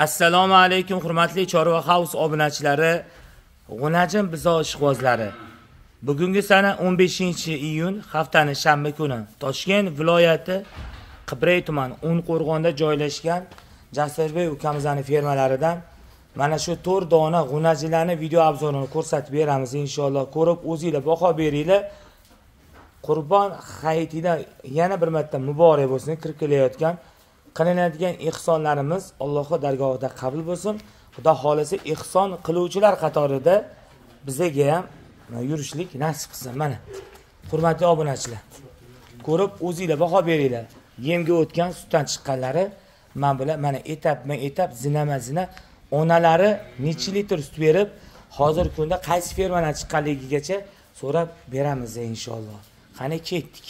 assalomu alaykum hurmatli chorva house obunachilari g'unajim bizo ishqibozlari. Bugungi sana 15 iyun haftaning shanba kuni. Toshkent viloyati qibray tuman qo'rg'onda joylashgan jasurbek ukamizani fermalaridan mana shu 4 dona g'unajilarni video obzorini ko'rsatib beramiz inshaalloh. Ko'rib o'zinglar baho beringlar. Qurbon hayitida yana bir marta muborak bo'lsin kirib kelayotgan qilinadigan ehsonlarimiz allohni dargohida qabul bo'lsin. Xudo xohlasa ehson qiluvchilar qatorida bizlarga ham e, yurishlik nasib qilsin. Mana hurmatli obunachilar ko'rib o'zinglar baho beringlar. Yemga o'tgan sutdan chiqqanlari man bilan mana etapma etap zinama zina. Onalari nechi litr sut berib hozirgi kunda qaysi fermadan chiqqanligigacha so'rab beramiz inshaalloh. Qani ketdik?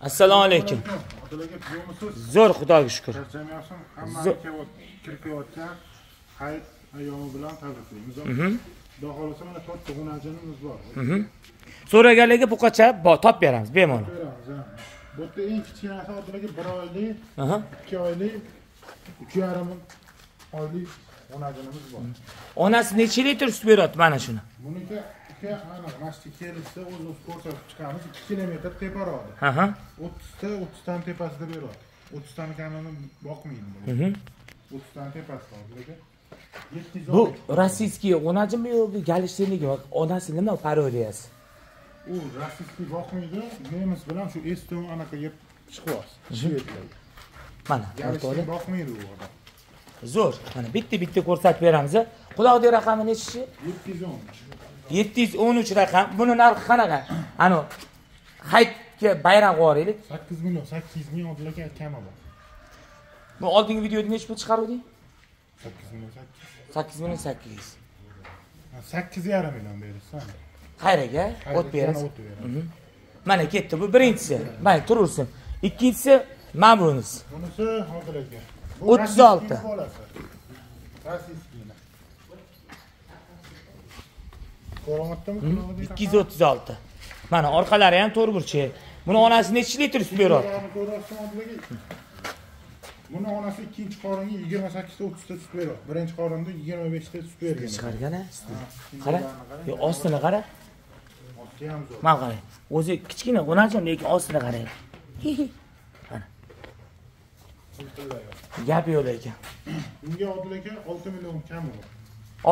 Assalomu alaykum zo'r xudoga shukur Charchamayapsan. Zo- Hammani kirkayotgan hayit ayyomi bilan tabriklaymiz. Xudo xohlasa mana to'rtta g'unajinimiz bor. so'raganlarga buqacha topib beramiz bemalol. Bu yerda eng kichkinasi otalarga 1 oylik. 2 oylik, 3,5 oylik g'unajinimiz bor. onasi necha litr sut beryapti mana shuni Buniki aka mana mana shu kelishda o'zimiz ko'rsatib chiqamiz 2 kilometr teparoqda. aha 30 ta 30 tan tepasida beryapti. 30 tan kamini boqmaydi bu. Mhm. 30 tan tepasida. 700 bu rossiyskiy onajimi yo bu galishteniki onasi nima parodiyasi u rossiyskiy boqmaydi nemis bilan shu eston anaqa yeb chiqyapti shvedlar mana o'rtoqlar. boqmaydi u odam zo'r mana bitta bitta ko'rsatib beramiz quloqni raqami nechishi 713 yetti yuz o'n uch raqam. Buni narxi qanaqa? Anavi hayitga bayram qilib yuboraylik 8 million 800 ming odamlarga kami bor bu oldingi videoda nechi pul chiqaruvding 8 million 800 sakkiz million sakkiz yuz. Ha, 8,5 million berasiz qayerga o't o't berasiz. Mana ketdi bu birinchisi. Mana turaversin ikkinchisi mana bunisi bunisi hozirga 36. rossiyskiy ko'ryaptimi ikki yuz o'ttiz olti. Mana orqalari ham to'rt burchak buni onasi nechi litr sut beryapti ko'ryapsan hozirgi buni onasi ikkinchi qoringa 28 ta 30 ta sut beryapti birinchi qorinda 25 ta sut bergan. Chiqargan a qara. qara. Yo ostini qara. Osti ham zo'r. Mana qarang o'zi kichkina onachim lekin ostini qarang Mana. gap yo'q lekin. Bunga odil aka 6 million kami bor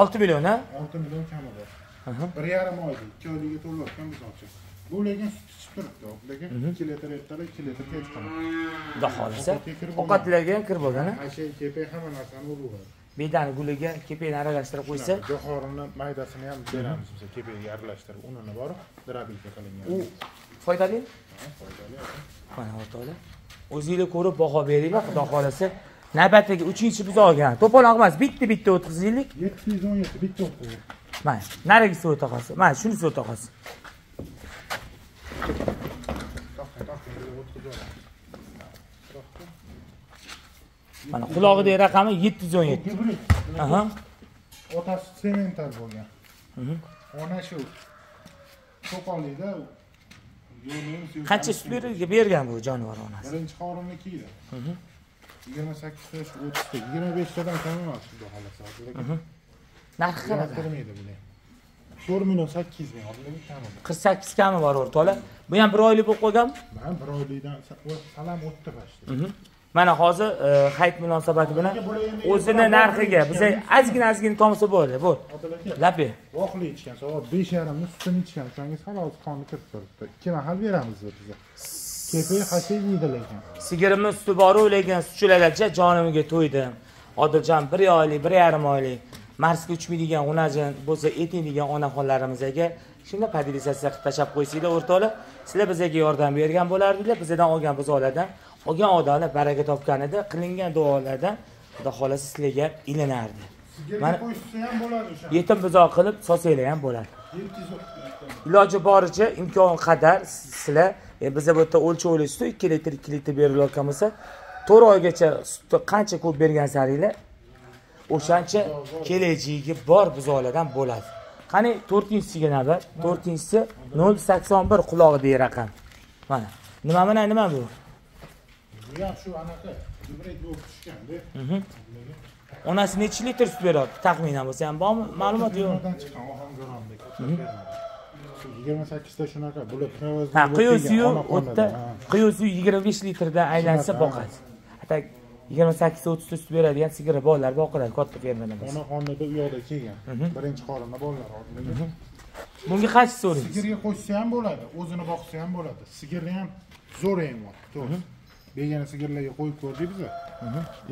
olti million a 6 million kami bor. Bir yarim oyda ikki oylikka to'layotgan misol bu lekin sut ichib turibdi lekin ikki litr ertalab ikki litr kech qoladi xudo xohlasa ovqatlarga ham kirib bo'lgan a ashay kepay hamma narsani urug'adi bedani guliga kepakni aralashtirib qo'ysa? Jo'xorini maydasini ham beramiz. Biz kepaga aralashtirib unini borib drobilka qilingan. U foydali? Foydali mana o'rtoqlar o'zinglar ko'rib baho beringlar xudo xohlasa navbatdagi uchinchi biz olgan. To'poloq emas bitta bitta o'tkazaylik yetti yuz o'n yetti bitta o'qidi mana narigisi o'rtog'asi mana shunisi o'rtog'asi to'xta to'xta o'tkazib to'xta mana qulog'idagi raqami yetti yuz o'n yetti. Otasi sementar bo'lgan. Ona shu. Yo'lni qancha sut ber- bergan bu jonivor onasi. Birinchi qorinni kiydi. Yigirma sakkizta shu o'ttizta yigirma beshtadan kam emas xudo xohlasa narxi qanaqa? to'rt million sakkiz ming hozir qirq sakkiz kami bor o'rtoqlar bu ham bir oylik bo'lib qolgan. Man bir oylikdan sa- salam o'tdi pashti. Mana hozir e, hayit munosabati bilan o'zini narxiga biza ozgina ozgina tomsa bo'ldi. Otalarga lapi voqli ichgan soat besh yarimni sutini ichgan. Sangiz halos qonni kirib turibdi. Ikki mahal beramiz biza. Kepi hashay yeydi lekin sigirimni suti boru lekin sutchilargacha jonimga to'ydim. Odiljon bir oylik bir yarim oylik marsga uchmaydigan g'unajin bo'lsa etingdigan onaxonlarimizga shunday podelisatsiya qilib tashlab qo'ysanglar o'rtoqlar. Sizlar bizga yordam bergan bo'lardinglar bizdan olgan buzolardan olgan odamlar baraka topgan edi qilingan duolardan xudo xohlasa sizlarga ilinardi. Mana- qo'shsa ham bo'ladi o'sha. yetim buzoq qilib sosanglar ham bo'ladi. Iloji boricha imkon qadar sizlar e, biza bu yerda o'lchovli sut ikki litr ikki litr berilayotgan bo'lsa to'rt oygacha sutni qancha ko'p bergan saringlar o'shancha kelajagi bor buzoqlardan bo'ladi. Qani to'rtinchisiga navbat to'rtinchisi nol sakson bir qulog'idagi raqam mana nima bilan nima bu? Bu ham shu anaqa gibrid bo'lib tushganda onasi necha litr sut beryapti taxminan bo'lsa ham bormi? Ma'lumot yo'q. Chiqqan ohangarondek yigirma sakkizta shunaqa bular ha quyuq suyu o'tda quyuq suyu yigirma besh litrda aylansa boqadi yigirma sakkizta o'ttizta sut beradigan sigiri bolalar boqiladi katta fermada bo'lsa onaxonada u yoqda kelgan. Birinchi qorinda bolalar oldida bunga qancha so'raysiz sigirga qo'shsa ham bo'ladi o'zini boqsa ham bo'ladi. Sigirni ham zo'r em bor to'g'ri. Begona sigirlarga qo'yib ko'rdik biza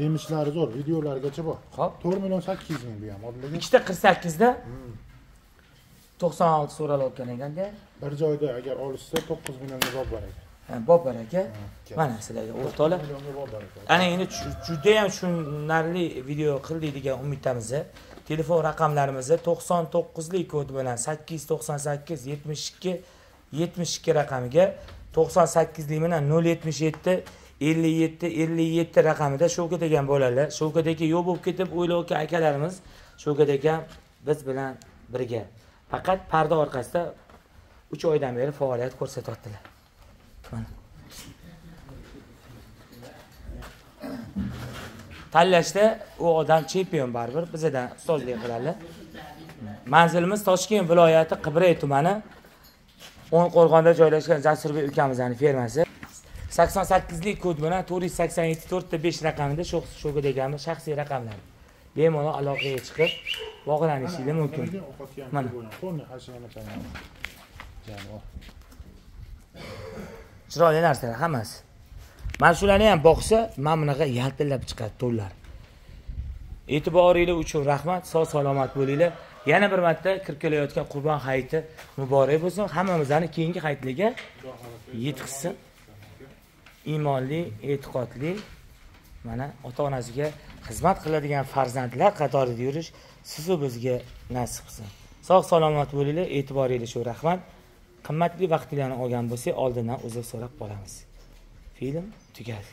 emishlari zo'r videolargacha bor. Xo'p. to'rt million sakkiz yuz ming bu ham oddiga. Ikkita qirq sakkizda to'qson olti so'ralayotgan ekanda. Bir joyda agar olishsa to'qqiz millionga bob bor ekan Ha, bobar aka mana sizlarga o'rtoqlar. Ana endi ju- judayam tushunarli video qildik degan umiddamiz telefon raqamlarimizni to'qson to'qqizlik kod bilan sakkiz yuz to'qson sakkiz yetmish ikki yetmish ikki raqamiga to'qson sakkizlik bilan nol yetmish yetti ellik yetti ellik yetti raqamida shovkat degan bo'ladi shovkat aka yo'q bo'lib ketib o'ylayotgan akalarimiz shovkat aka biz bilan birga. Faqat parda orqasida uch oydan beri faoliyat ko'rsatyaptilar mana tanlashda u odam chempion baribir. Bizadan ustozlik qiladi manzilimiz toshkent viloyati qibray tumani. O'nqo'rg'onda joylashgan jasurbek ukamizni fermasi. Sakson sakkizlik kod bilan to'rt yuz sakson yetti to'rtta besh raqamida sho'ga degani shaxsiy raqamlar. Bemalol aloqaga chiqib bog'lanishingiz mumkin. Mana. Chiroyli narsalar hammasi. Mana shularni ham boqsa mana bunaqa yaltillab chiqadi to'llar. E'tiboringlar uchun rahmat sog' salomat bo'linglar. Yana bir marta kirib kelayotgan qurbon hayiti muborak bo'lsin. Hammamizni keyingi hayitlarga yetqizsin. Iymonli e'tiqodli mana ota onasiga xizmat qiladigan farzandlar qatorida yurish sizu bizga nasib qilsin. Sog' salomat bo'linglar e'tiboringlar uchun rahmat. Qimmatli vaqtinglarni olgan bo'lsak oldindan uzr so'rab qolamiz. Film tugadi.